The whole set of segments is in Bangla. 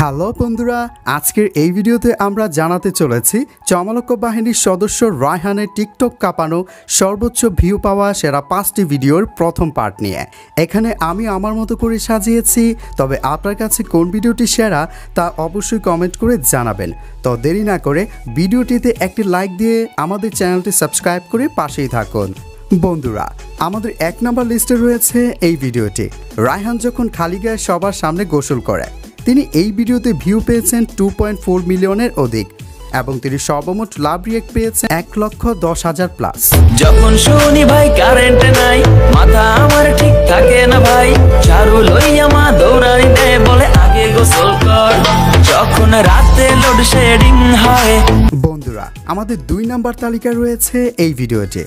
হ্যালো বন্ধুরা, আজকের এই ভিডিওতে আমরা জানাতে চলেছি চমলক্য বাহিনীর সদস্য রায়হানের টিকটক কাঁপানো সর্বোচ্চ ভিউ পাওয়া সেরা পাঁচটি ভিডিওর প্রথম পার্ট নিয়ে। এখানে আমি আমার মতো করে সাজিয়েছি, তবে আপনার কাছে কোন ভিডিওটি সেরা তা অবশ্যই কমেন্ট করে জানাবেন। তো দেরি না করে ভিডিওটিতে একটি লাইক দিয়ে আমাদের চ্যানেলটি সাবস্ক্রাইব করে পাশেই থাকুন। বন্ধুরা, আমাদের এক নম্বর লিস্টে রয়েছে এই ভিডিওটি। রায়হান যখন খালি গায়ে সবার সামনে গোসল করে তিনি এই ভিডিওতে ভিউ পেয়েছেন টু পয়েন্ট ফোর মিলিয়নের অধিক এবং তিনি সর্বমোট লাভ রিয়েক্ট পেয়েছেন এক লক্ষ দশ হাজার প্লাস যখন শুনি ভাই কারেন্ট নাই মাথা আমার ঠিক থাকে না ভাই ঝাড়ু লইয়া মা দৌড়ানি দেয় বলে আগে গোসল কর। যখন রাতে লোড শেডিং হয়। বন্ধুরা আমাদের দুই নাম্বার তালিকা রয়েছে এই ভিডিওতে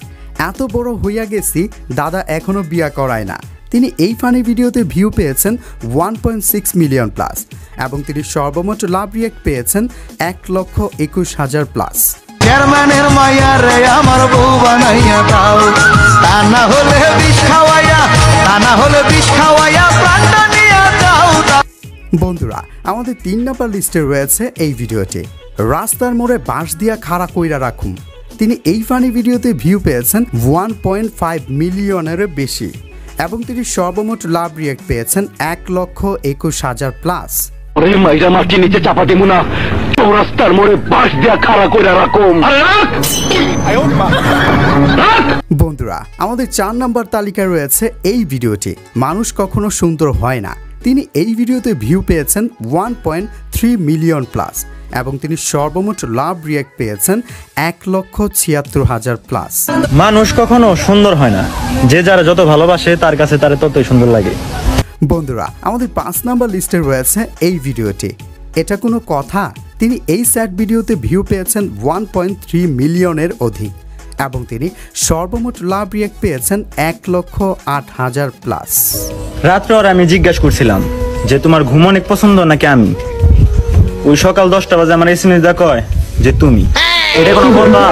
এত বড় হইয়া গেছি দাদা এখনও বিয়া করায় না। তিনি এই ফানি ভিডিওতে ভিউ পেয়েছেন one point six million plus এবং তিনি সর্বমোট লাভ রিয়েক্ট পেয়েছেন এক লক্ষ একুশ হাজার প্লাস চেয়ারম্যানের মাইয়া রে আমার বউ বানাইয়া দাও। তা না হলে বিষ খাওয়াইয়া তা না হলে বিষ খাওয়াইয়া প্রাণটা নিয়ে দাও দাও। বন্ধুরা আমাদের তিন নম্বর লিস্টে রয়েছে এই ভিডিওটি। রাস্তার মোড়ে বাঁশ দিয়া খাড়া কইরা রাখুন। তিনি এই ফানি ভিডিওতে ভিউ পেয়েছেন ওয়ান পয়েন্ট ফাইভ মিলিয়নেরও বেশি। এবং তিনি সর্বমোট লাভ রিয়েক্ট পেয়েছেন এক লক্ষ একুশ হাজার প্লাস। ওরে মাইরা মাটি নিচে চাপা দিমু না। চৌরাস্তার মোড়ে বাঁশ দিয়া খাড়া কইরা রাখুম। আরে রাখ! রাখ! বন্ধুরা আমাদের চার নাম্বার তালিকায় রয়েছে এই ভিডিওটি। মানুষ কখনো সুন্দর হয় না। তিনি এই ভিডিওতে ভিউ পেয়েছেন one point three million plus এবং তিনি সর্বমোট লাভ রিয়েক্ট পেয়েছেন এক লক্ষ ছিয়াত্তর হাজার প্লাস মানুষ কখনো সুন্দর হয় না। যে যারা যত ভালোবাসে তার কাছে তার ততই সুন্দর লাগে। বন্ধুরা আমাদের পাঁচ নাম্বার লিস্টে রয়েছে এই ভিডিওটি। এটা কোনো কথা? তিনি এই স্যাড ভিডিওতে ভিউ পেয়েছেন ওয়ান পয়েন্ট থ্রি মিলিয়নের অধিক এবং তিনি সর্বমোট লাভ রিয়েক্ট পেয়েছেন এক লক্ষ আট হাজার প্লাস রাত্রে ওর আমি জিজ্ঞাসা করছিলাম যে তোমার ঘুম অনেক পছন্দ নাকি আমি? ওই সকাল দশটা বাজে আমার এস এম দা কয়? যে তুমি। এটা কোনো কথা?